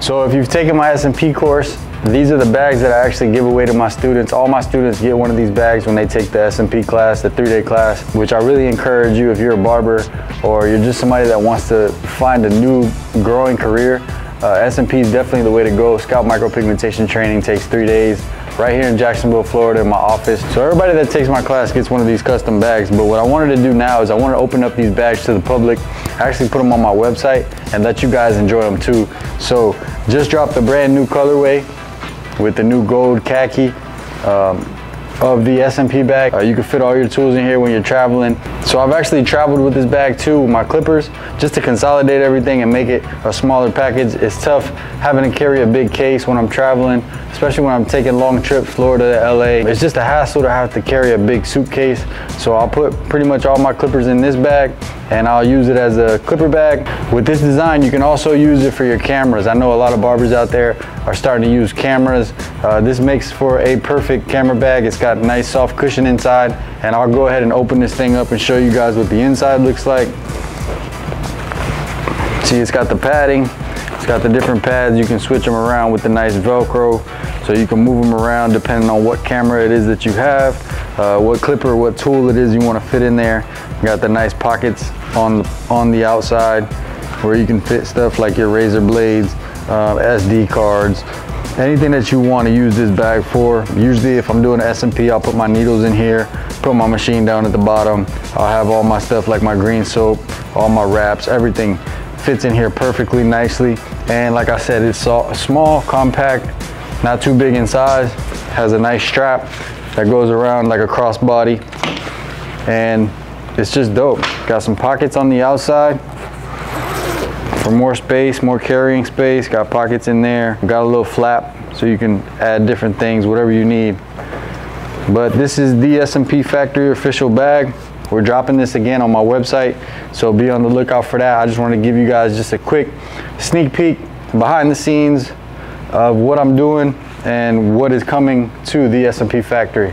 So if you've taken my SMP course, these are the bags that I actually give away to my students. All my students get one of these bags when they take the SMP class, the three-day class, which I really encourage you if you're a barber or you're just somebody that wants to find a new growing career. Uh, SMP is definitely the way to go. Scalp micropigmentation training takes three days right here in Jacksonville, Florida in my office. So everybody that takes my class gets one of these custom bags. But what I wanted to do now is I want to open up these bags to the public, actually put them on my website and let you guys enjoy them too. So just dropped a brand new colorway with the new gold khaki um, of the SMP bag. Uh, you can fit all your tools in here when you're traveling. So I've actually traveled with this bag too with my clippers just to consolidate everything and make it a smaller package. It's tough having to carry a big case when I'm traveling, especially when I'm taking long trips, Florida to LA. It's just a hassle to have to carry a big suitcase. So I'll put pretty much all my clippers in this bag and I'll use it as a clipper bag. With this design, you can also use it for your cameras. I know a lot of barbers out there are starting to use cameras. Uh, this makes for a perfect camera bag. It's got nice soft cushion inside and I'll go ahead and open this thing up and show you guys what the inside looks like. See, it's got the padding. It's got the different pads. You can switch them around with the nice Velcro. So you can move them around depending on what camera it is that you have, uh, what clipper, what tool it is you want to fit in there. You got the nice pockets on, on the outside where you can fit stuff like your razor blades, uh, SD cards, anything that you want to use this bag for. Usually if I'm doing SMP, I'll put my needles in here, put my machine down at the bottom. I'll have all my stuff like my green soap, all my wraps, everything fits in here perfectly nicely. And like I said, it's small, compact, not too big in size, has a nice strap that goes around like a crossbody. And it's just dope. Got some pockets on the outside for more space, more carrying space. Got pockets in there. Got a little flap so you can add different things, whatever you need. But this is the SMP Factory official bag. We're dropping this again on my website, so be on the lookout for that. I just want to give you guys just a quick sneak peek behind the scenes of what I'm doing and what is coming to the SMP Factory.